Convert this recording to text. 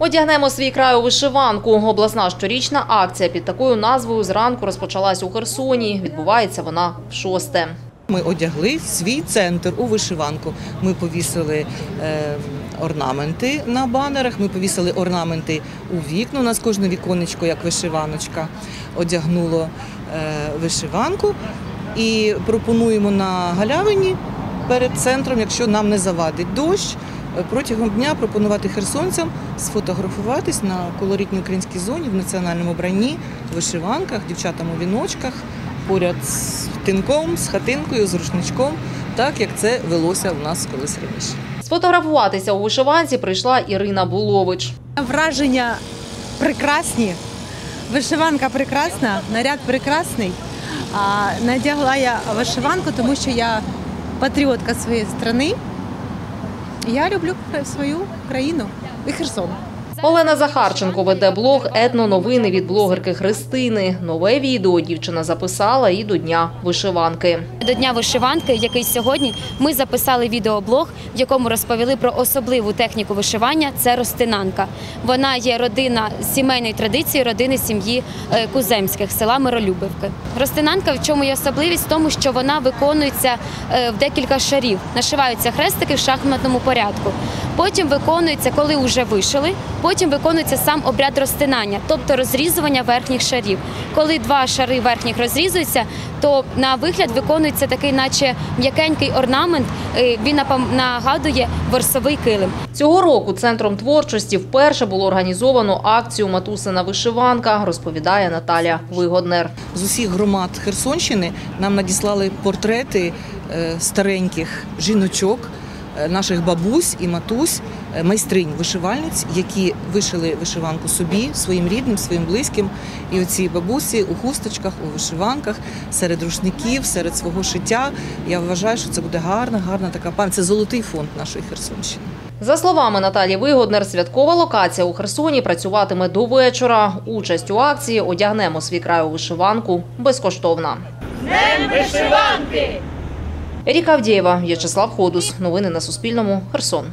Одягнемо свій край у вишиванку. Обласна щорічна акція під такою назвою зранку розпочалась у Херсоні. Відбувається вона в шосте. Ми одягли свій центр у вишиванку. Ми повісили е, орнаменти на банерах, ми повісили орнаменти у вікна. У нас кожне віконечко, як вишиваночка, одягнуло е, вишиванку. І пропонуємо на галявині перед центром, якщо нам не завадить дощ, протягом дня пропонувати херсонцям сфотографуватись на колоритній українській зоні в національному бранні, вишиванках, дівчатам у віночках, поряд з тинком, з хатинкою, з рушничком, так як це велося у нас колись раніше. Сфотографуватися у вишиванці прийшла Ірина Булович. Враження прекрасні, вишиванка прекрасна, наряд прекрасний. А надягла я вишиванку, тому що я патріотка своєї країни. Я люблю свою країну і Херсон. Олена Захарченко веде блог «Етноновини» від блогерки Христини. Нове відео дівчина записала і до Дня вишиванки. До Дня вишиванки, який сьогодні, ми записали відеоблог, в якому розповіли про особливу техніку вишивання. Це ростинанка. Вона є родина сімейної традиції, родини сім'ї е, Куземських села Миролюбівки. Ростинанка в чому є особливість? В тому, що вона виконується е, в декілька шарів. Нашиваються хрестики в шахматному порядку. Потім виконується, коли вже вишили. Потім виконується сам обряд розтинання, тобто розрізування верхніх шарів. Коли два шари верхніх розрізуються, то на вигляд виконується такий, наче м'якенький орнамент. е, Він напам- нагадує версовий килим. Цього року центром творчості вперше було організовано акцію Матусина вишиванка, розповідає Наталя Вигоднер. З усіх громад Херсонщини нам надіслали портрети е, стареньких жіночок, наших бабусь і матусь, е, майстринь вишивальниць, які вишили вишиванку собі, своїм рідним, своїм близьким. І оці бабусі у хусточках, у вишиванках, серед рушників, серед свого шиття. Я вважаю, що це буде гарна, гарна така пам'ять. Це золотий фонд нашої Херсонщини. За словами Наталі Вигоднер, святкова локація у Херсоні працюватиме до вечора. Участь у акції «Одягнемо свій край у вишиванку» безкоштовна. Днем вишиванки! Еріка Авдієва, В'ячеслав Ходус. Новини на Суспільному. Херсон.